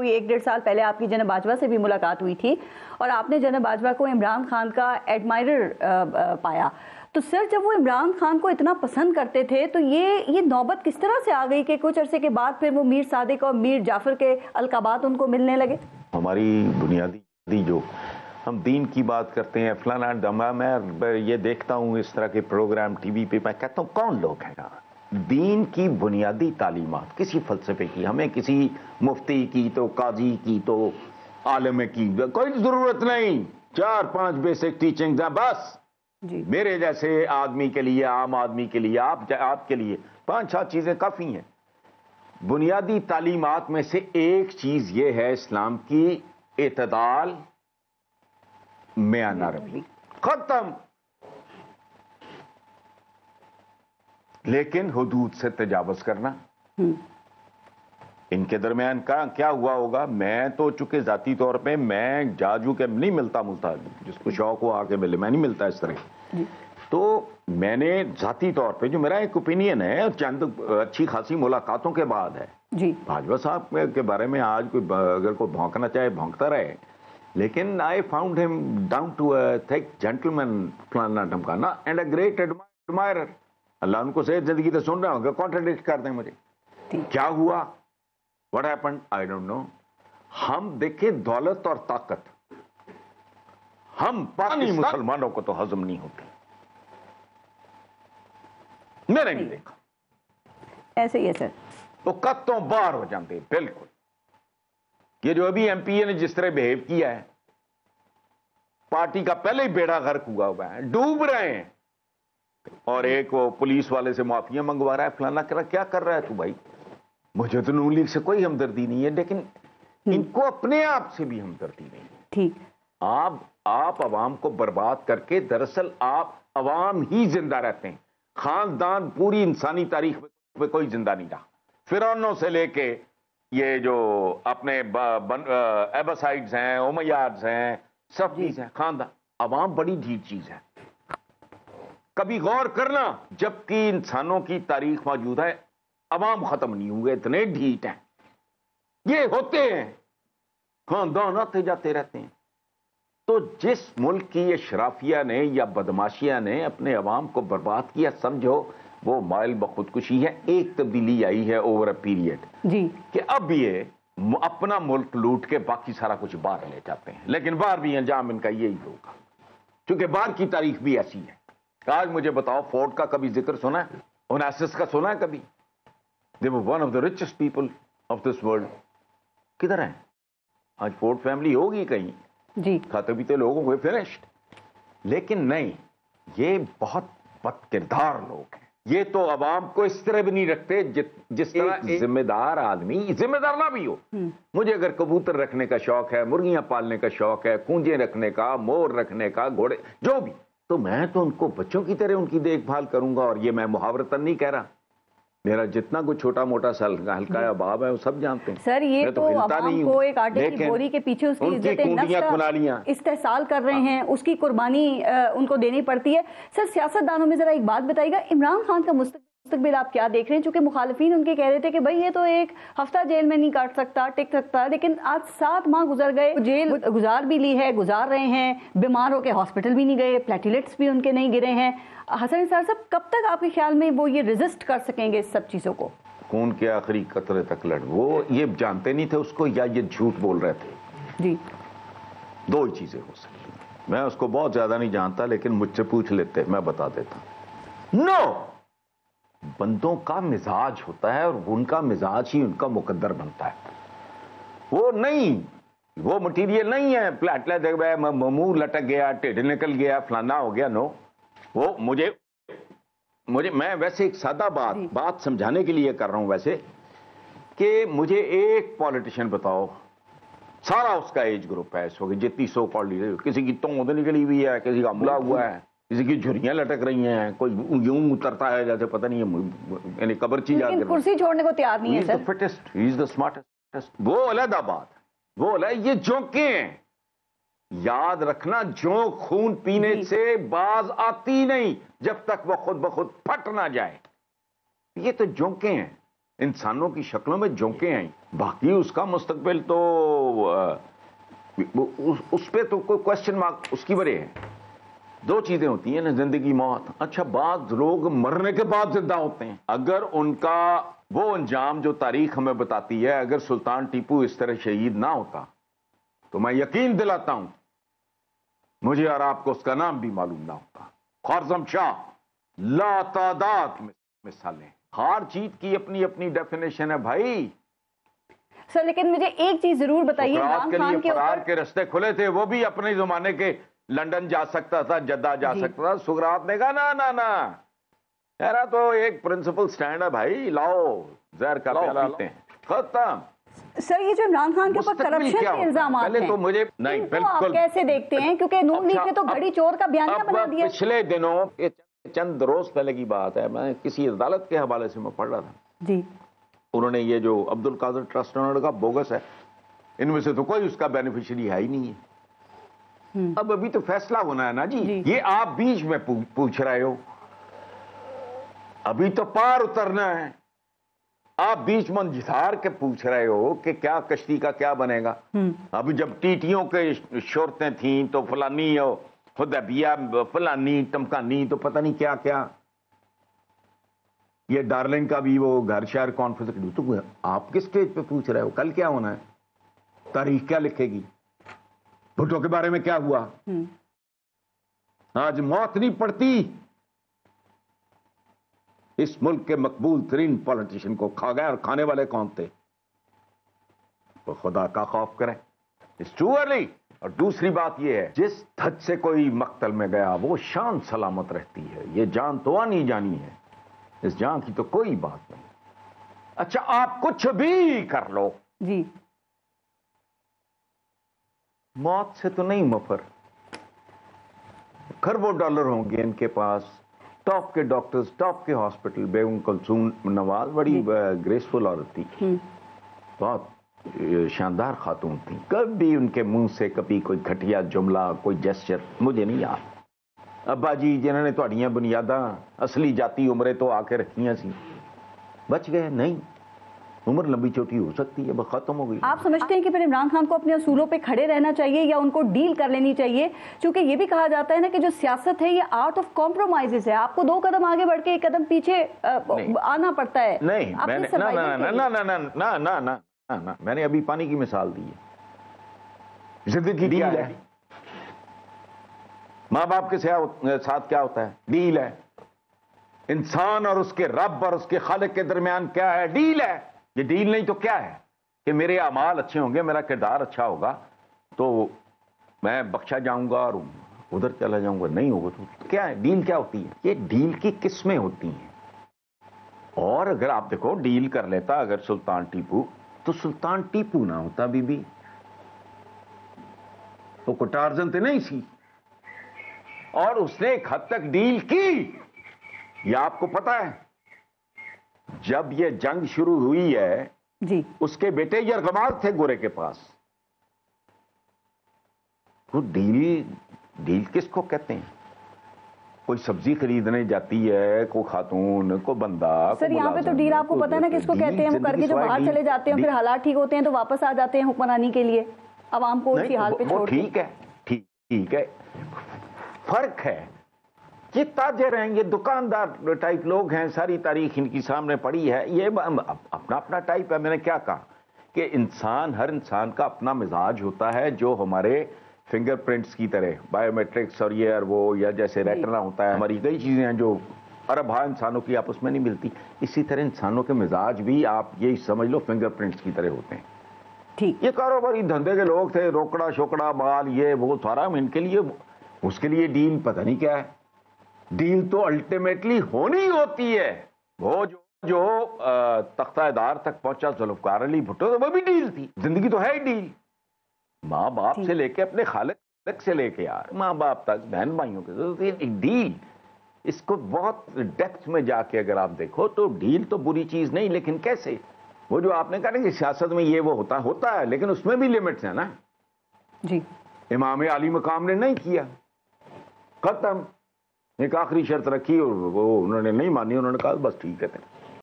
कोई एक डेढ़ साल पहले आपकी जनब बाजवा से भी मुलाकात हुई थी और आपने जनब बाजवा को इमरान खान का एडमायरर पाया। तो सर, जब वो इमरान खान को इतना पसंद करते थे तो ये ये नौबत किस तरह से आ गई कि कुछ अरसे के बाद फिर वो मीर सादिक और मीर जाफ़र के अलकाबात उनको मिलने लगे? हमारी बुनियादी जो हम दीन की बात करते हैं, फलाना दमा मैं ये देखता हूँ इस तरह के प्रोग्राम टीवी पे, मैं कहता हूँ, कौन लोग हैं दीन की बुनियादी तालीमत। किसी फलसफे की हमें किसी मुफ्ती की तो काजी की तो आलम की कोई ज़रूरत नहीं। चार पाँच बेसिक टीचिंग बस। जी। मेरे जैसे आदमी के लिए आम आदमी के लिए आप आपके लिए पाँच छह चीज़ें काफ़ी हैं। बुनियादी तालीमत में से एक चीज़ ये है इस्लाम की एतदाल में नरमी खत्म। लेकिन हदूद से तजावज करना। हम्म। इनके दरमियान का क्या हुआ होगा? मैं तो चूँकि जाती तौर पे मैं जाजू के नहीं मिलता मुलता जिसको शौक हो आके मिले मैं नहीं मिलता इस तरह तो मैंने जाती तौर पे जो मेरा एक ओपिनियन है चंद अच्छी खासी मुलाकातों के बाद है। जी। भाजपा साहब के बारे में आज कोई अगर कोई भौंकना चाहे भौंकता रहे। लेकिन I found him down to thick gentleman फलाना ढमकाना एंड अ ग्रेट एडमायरर अल्लाह उनको सेहत ज़िंदगी तो सुन रहा हूँ कॉन्ट्रडिक्ट कर दें मुझे। क्या हुआ? What happen I don't know हम देखे दौलत और ताकत। हम पानी मुसलमानों को तो हजम नहीं होते। मैंने नहीं देखा। ऐसे ही है सर। तो कत्तों बाहर हो जाते बिल्कुल। ये जो अभी एमपीए ने जिस तरह बिहेव किया है पार्टी का पहले ही बेड़ा गर्क हुआ हुआ है डूब रहे हैं। और एक वो पुलिस वाले से माफिया मंगवा रहा है फलाना कर क्या कर रहा है तू भाई? मुझे तो नून लीग से कोई हमदर्दी नहीं है लेकिन हम्म। इनको अपने आप से भी हमदर्दी नहीं है। ठीक। आप आप अवाम को बर्बाद करके दरअसल आप अवाम ही ज़िंदा रहते हैं। खानदान पूरी इंसानी तारीख में कोई ज़िंदा नहीं रहा। फिर से लेके ये जो अपने एबसाइड्स हैं ओमयार्ड्स हैं सब चीज़ है खानदान। अवाम बड़ी ढीठ चीज़ है। कभी गौर करना जबकि इंसानों की तारीख मौजूद है अवाम खत्म नहीं हुए इतने ढीठ हैं। ये होते हैं खानदान आते जाते रहते हैं। तो जिस मुल्क की ये शराफिया ने या बदमाशिया ने अपने अवाम को बर्बाद किया समझो वो माइल बखुदकुशी है एक तब्दीली आई है ओवर अ पीरियड जी। कि अब ये अपना मुल्क लूट के बाकी सारा कुछ बाहर ले जाते हैं। लेकिन बाहर भी अंजाम इनका यही होगा क्योंकि बाहर की तारीख भी ऐसी है। आज मुझे बताओ फोर्ड का कभी ज़िक्र सुना है? ओनासिस का सुना है कभी? They were one of the richest people of this world किधर है? आज फोर्ड फैमिली होगी कहीं? जी। खाते पीते लोगों को फिनिश्ड लेकिन नहीं ये बहुत बद किरदार लोग हैं। ये तो अवाम को इस तरह भी नहीं रखते जि, जिस तरह जिम्मेदार आदमी जिम्मेदार ना भी हो। हम्म। मुझे अगर कबूतर रखने का शौक है मुर्गियाँ पालने का शौक है कूंजे रखने का मोर रखने का घोड़े जो भी। तो मैं तो उनको बच्चों की तरह उनकी देखभाल करूँगा और ये मैं मुहावरतन नहीं कह रहा। मेरा जितना कुछ छोटा मोटा सा हल्का या बाब है वो सब जानते हैं। सर ये तो, तो नहीं को एक आटे की बोरी के पीछे उसकी इज्जतें इस्तेसाल कर रहे हैं। उसकी कुर्बानी उनको देनी पड़ती है। सर सियासतदानों में जरा एक बात बताइएगा। इमरान खान का मुस्तक मुस्तकबिल आप क्या देख रहे हैं? चूँकि मुखालफी उनके कह रहे थे कि भाई ये तो एक हफ़्ता जेल में नहीं काट सकता टिक सकता लेकिन आज सात माह गुजर गए जेल गुजार भी ली है गुजार रहे हैं बीमार होकर हॉस्पिटल भी नहीं गए प्लेटिलेट्स भी उनके नहीं गिरे हैं। हसन सर साहब कब तक आपके ख्याल में वो ये रेजिस्ट कर सकेंगे इस सब चीज़ों को? खून के आखिरी कतरे तक लड़ वो ये जानते नहीं थे उसको या ये झूठ बोल रहे थे? जी। दो ही चीज़ें हो सकती मैं उसको बहुत ज़्यादा नहीं जानता लेकिन मुझसे पूछ लेते मैं बता देता नो no! बंदों का मिजाज होता है और उनका मिजाज ही उनका मुकद्दर बनता है। वो नहीं वो मटीरियल नहीं है। प्लेटला देख मुँह लटक गया टिड निकल गया फलाना हो गया नो वो मुझे मुझे मैं वैसे एक सादा बात बात समझाने के लिए कर रहा हूँ वैसे कि मुझे एक पॉलिटिशियन बताओ। सारा उसका एज ग्रुप है इस वक्त जितनी सो कॉल किसी की तो निकली हुई है किसी का हमला हुआ है। किसी की झुरियाँ लटक रही हैं कोई यूँ उतरता है जैसे पता नहीं है यानी कबरची जाकर कुर्सी छोड़ने को तैयार नहीं है fittest he is the smartest वो अलहदा बात वो अलग ये जोंके हैं। याद रखना जो खून पीने से बाज आती नहीं जब तक वो खुद ब खुद फट ना जाए। ये तो जोंके हैं। इंसानों की शक्लों में झोंके आई बाकी उसका मुस्तकबिल तो उस, उस पर तो कोई क्वेश्चन मार्क उसकी वजह है। दो चीज़ें होती हैं ना ज़िंदगी मौत। अच्छा बाद लोग मरने के बाद ज़िंदा होते हैं। अगर उनका वो अंजाम जो तारीख हमें बताती है अगर सुल्तान टीपू इस तरह शहीद ना होता तो मैं यकीन दिलाता हूँ मुझे और आपको उसका नाम भी मालूम ना होता। खारजम शाह लातादाद मिसालें। हार जीत की अपनी अपनी डेफिनेशन है भाई। सर लेकिन मुझे एक चीज़ ज़रूर बताइए के फरार के रास्ते खुले थे वो भी अपने जमाने के लंदन जा सकता था जद्दा जा सकता था। सुगरात ने कहा ना ना ना। यारा तो एक प्रिंसिपल स्टैंड है भाई लाओ जहर का प्याला पीते हैं। खत्म। सर ये जो इमरान खान के ऊपर करप्शन के इल्ज़ाम पहले तो मुझे नहीं बिल्कुल। कैसे देखते हैं? क्योंकि नून लीग ने तो घड़ी चोर का बयान बना दिया। पिछले दिनों चंद रोज पहले की बात है मैं किसी अदालत के हवाले से मैं पढ़ रहा था। जी। उन्होंने ये जो अब्दुल कादर ट्रस्ट उन्होंने कहा बोगस है। इनमें से तो कोई उसका बेनिफिशियरी है ही नहीं है। अब अभी तो फैसला होना है ना जी, जी। ये आप बीच में पूछ रहे हो। अभी तो पार उतरना है। आप बीच में जिसार के पूछ रहे हो कि क्या कश्ती का क्या बनेगा। हम्म। अभी जब टीटियों के शोरतें थी तो फलानी हो खुदा फलानी टमकानी तो पता नहीं क्या क्या। ये डार्लिंग का भी वो घर शहर कॉन्फ्रेंस तो आप किस स्टेज पे पूछ रहे हो? कल क्या होना है? तारीख क्या लिखेगी? भुट्टो के बारे में क्या हुआ? हम्म। आज मौत नहीं पड़ती। इस मुल्क के मकबूल तरीन पॉलिटिशियन को खा गए और खाने वाले कौन थे? वो खुदा का खौफ करें। इस टू अर्ली और दूसरी बात यह है जिस धज से कोई मकतल में गया वो शान सलामत रहती है। ये जान तो आनी जानी है। इस जान की तो कोई बात नहीं। अच्छा आप कुछ भी कर लो। जी। मौत से तो नहीं मफर। खरबों डॉलर होंगे इनके पास। टॉप के डॉक्टर्स टॉप के हॉस्पिटल बेगम कलसून नवाज़ बड़ी ग्रेसफुल औरत थी। हम्म। बहुत शानदार खातून थी। कभी उनके मुँह से कभी कोई घटिया जुमला कोई जेस्चर मुझे नहीं याद। अब्बा जी जिन्होंने थोड़िया बुनियादा असली जाति उम्रें तो आके रखिया सी। बच गए? नहीं। उम्र लंबी छोटी हो सकती है खत्म हो गई। आप समझते हैं कि फिर इमरान खान को अपने असूलों पे खड़े रहना चाहिए या उनको डील कर लेनी चाहिए? क्योंकि ये भी कहा जाता है ना कि जो सियासत है ये आर्ट ऑफ़ कॉम्प्रोमाइजेस है। आपको दो कदम आगे बढ़ के एक कदम पीछे आना पड़ता है। नहीं मैंने ना ना ना ना ना ना ना ना ना ना मैंने अभी पानी की मिसाल दी है। ज़िंदगी डील है? माँ बाप के साथ क्या होता है? डील है। इंसान और उसके रब और उसके खालिक के दरमियान क्या है? डील है। ये डील नहीं तो क्या है? कि मेरे अमाल अच्छे होंगे, मेरा किरदार अच्छा होगा तो मैं बख्शा जाऊँगा और उधर चला जाऊँगा। नहीं होगा तो क्या है? डील क्या होती है? ये डील की किस्में होती हैं। और अगर आप देखो, डील कर लेता अगर सुल्तान टीपू तो सुल्तान टीपू ना होता बीबी। तो कोटार्जन तो नहीं सी और उसने एक हद तक डील की। यह आपको पता है जब यह जंग शुरू हुई है जी। उसके बेटे यरगमाल थे गोरे के पास। तो डील डील किसको कहते हैं? कोई सब्ज़ी खरीदने जाती है कोई खातून को बंदा सर यहाँ पे तो डील आपको पता है ना किसको कहते हैं वो करके जो बाहर चले जाते हैं फिर हालात ठीक होते हैं तो वापस आ जाते हैं हुक्मरानी के लिए। आवाम को उसी हाल पे छोड़ ठीक है ठीक ठीक है। फ़र्क है ये ताजर हैं ये दुकानदार टाइप लोग हैं सारी तारीख इनकी सामने पड़ी है। ये अपना अपना टाइप है। मैंने क्या कहा? कि इंसान हर इंसान का अपना मिजाज होता है जो हमारे फिंगरप्रिंट्स की तरह बायोमेट्रिक्स और ये और वो या जैसे रेटना होता है हमारी कई चीज़ें हैं जो अरब हाँ इंसानों की आपस में नहीं मिलती। इसी तरह इंसानों के मिजाज भी आप यही समझ लो फिंगरप्रिंट्स की तरह होते हैं। ठीक। ये कारोबारी धंधे के लोग थे रोकड़ा शोकड़ा माल ये वो सारा इनके लिए उसके लिए डील पता नहीं क्या है। डील तो अल्टीमेटली होनी होती है। वो जो जो तख्तादार तक पहुँचा जुल्फकार अली भुट्टो तो वो भी डील थी। ज़िंदगी तो है ही डील। माँ बाप से लेके अपने खालक से लेके यार माँ बाप तक बहन भाइयों के तो एक डील। इसको बहुत डेप्थ में जाके अगर आप देखो तो डील तो बुरी चीज़ नहीं लेकिन कैसे? वो जो आपने कहा ना कि सियासत में ये वो होता होता है लेकिन उसमें भी लिमिट्स है ना। जी। इमाम अली मकाम ने नहीं किया। खत्म। एक आखिरी शर्त रखी और वो उन्होंने नहीं मानी उन्होंने कहा बस ठीक है